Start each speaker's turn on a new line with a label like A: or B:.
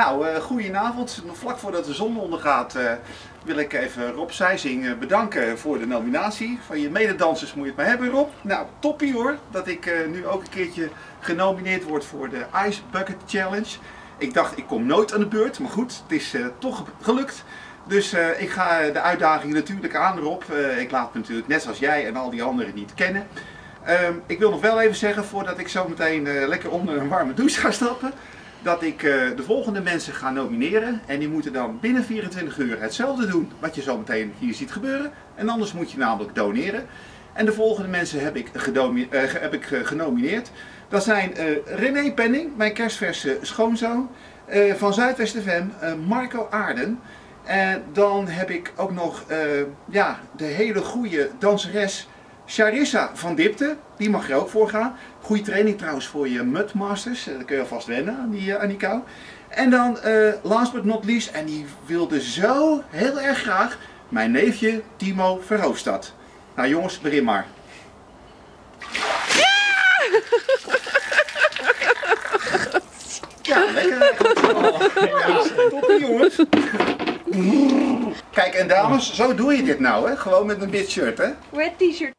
A: Nou, uh, goedenavond. Vlak voordat de zon ondergaat uh, wil ik even Rob Seizing uh, bedanken voor de nominatie. Van je mededansers moet je het maar hebben Rob. Nou, toppie hoor, dat ik nu ook een keertje genomineerd word voor de Ice Bucket Challenge. Ik dacht, ik kom nooit aan de beurt, maar goed, het is toch gelukt. Dus ik ga de uitdaging natuurlijk aan Rob. ik laat me natuurlijk net zoals jij en al die anderen niet kennen. Ehm, ik wil nog wel even zeggen, voordat ik zo meteen lekker onder een warme douche ga stappen dat ik uh, de volgende mensen ga nomineren. En die moeten dan binnen 24 uur hetzelfde doen wat je zo meteen hier ziet gebeuren. En anders moet je namelijk doneren. En de volgende mensen heb ik, uh, heb ik uh, genomineerd. Dat zijn René Penning, mijn kerstverse schoonzoon. van Zuidwest FM, Marco Aarden. En dan heb ik ook nog ja, de hele goede danseres Charissa van Dipte, die mag er ook voor gaan. Goede training trouwens voor je Mudmasters, eh, daar kun je alvast wennen aan die, uh, aan die kou. En dan, uh, last but not least, en die wilde zo heel erg graag, mijn neefje Timo Verhoofdstad. Nou jongens, begin maar. Ja, lekker. Oh, ja, jongens. Kijk, en dames, zo doe je dit nou, hè? Gewoon met een wit shirt, hè?
B: Wet t-shirt.